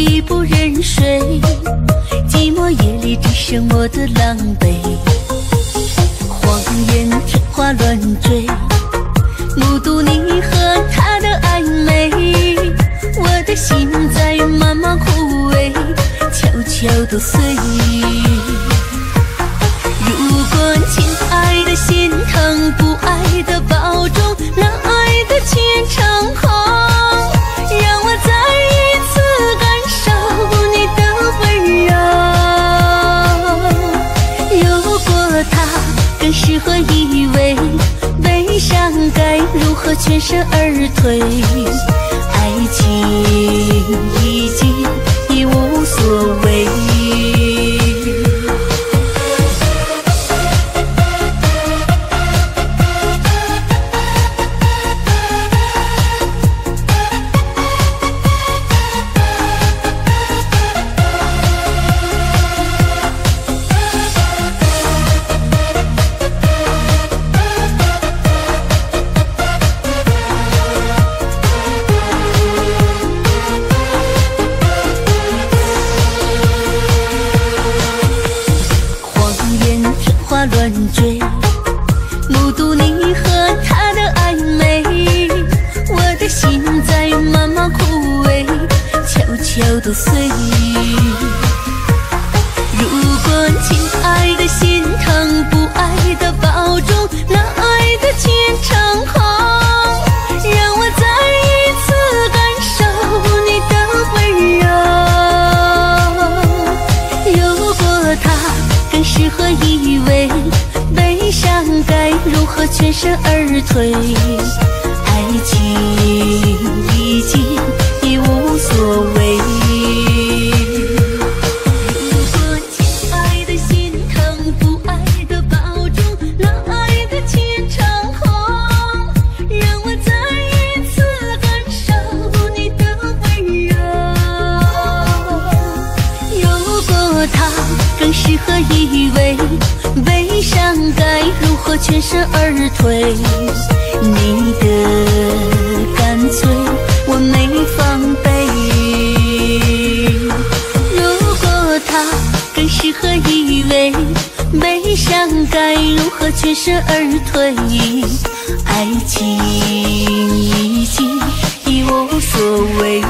已不忍睡，寂寞夜里只剩我的狼狈。谎言天花乱坠，目睹你和他的暧昧，我的心在慢慢枯萎，悄悄的碎。全身而退？爱情已经已无所谓。花乱坠，目睹你和他的暧昧，我的心在慢慢枯萎，悄悄的碎。全身而退？爱情已经已无所谓。悲伤该如何全身而退？你的干脆，我没防备。如果他更适合依偎，悲伤该如何全身而退？爱情已经已无所谓。